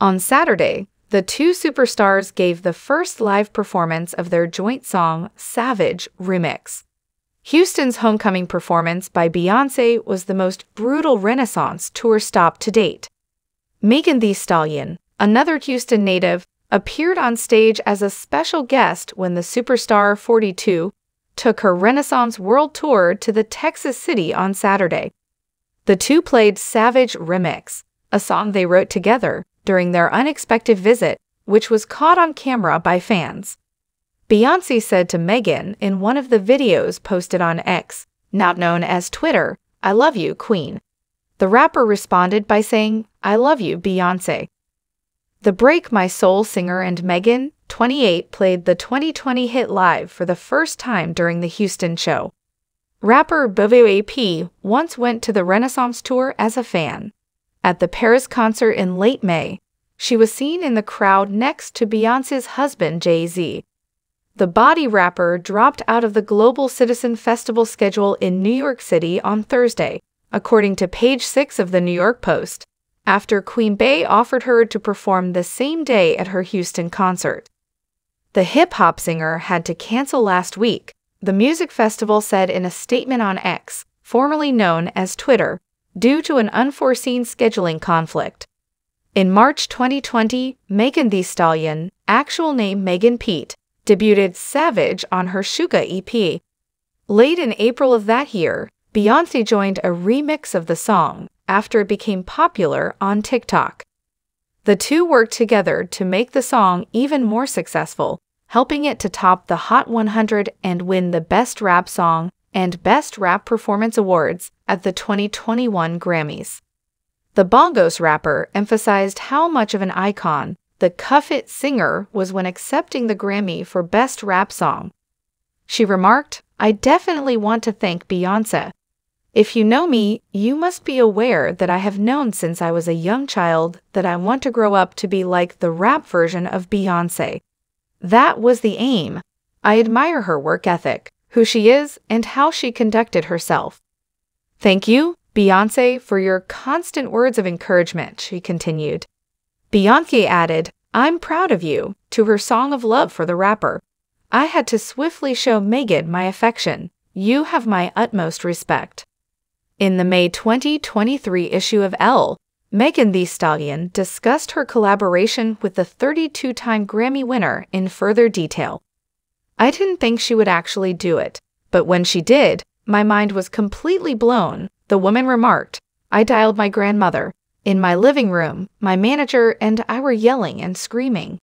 On Saturday, the two superstars gave the first live performance of their joint song, Savage Remix. Houston's homecoming performance by Beyonce was the most brutal Renaissance tour stop to date. Megan Thee Stallion, another Houston native, appeared on stage as a special guest when the Superstar 42 took her Renaissance World Tour to the Texas city on Saturday. The two played Savage Remix, a song they wrote together during their unexpected visit, which was caught on camera by fans. Beyonce said to Megan in one of the videos posted on X, now known as Twitter, I love you, Queen. The rapper responded by saying, I love you, Beyonce. The Break My Soul singer and Megan, 28, played the 2020 hit live for the first time during the Houston show. Rapper WAP once went to the Renaissance tour as a fan. At the Paris concert in late May, she was seen in the crowd next to Beyonce's husband, Jay Z. The body rapper dropped out of the Global Citizen Festival schedule in New York City on Thursday, according to page 6 of the New York Post, after Queen Bey offered her to perform the same day at her Houston concert. The hip hop singer had to cancel last week, the music festival said in a statement on X, formerly known as Twitter, due to an unforeseen scheduling conflict. In March 2020, Megan Thee Stallion, actual name Megan Pete, debuted Savage on her Suga EP. Late in April of that year, Beyonce joined a remix of the song after it became popular on TikTok. The two worked together to make the song even more successful, helping it to top the Hot 100 and win the Best Rap Song and Best Rap Performance Awards at the 2021 Grammys. The Bongos rapper emphasized how much of an icon the Cuff It singer was when accepting the Grammy for Best Rap Song. She remarked, I definitely want to thank Beyonce. If you know me, you must be aware that I have known since I was a young child that I want to grow up to be like the rap version of Beyonce. That was the aim. I admire her work ethic, who she is, and how she conducted herself. Thank you, Beyonce, for your constant words of encouragement, she continued. Beyonce added, I'm proud of you, to her song of love for the rapper. I had to swiftly show Megan my affection. You have my utmost respect. In the May 2023 issue of Elle, Megan Thee Stallion discussed her collaboration with the 32 time Grammy winner in further detail. I didn't think she would actually do it, but when she did, my mind was completely blown, the woman remarked. I dialed my grandmother, in my living room, my manager and I were yelling and screaming.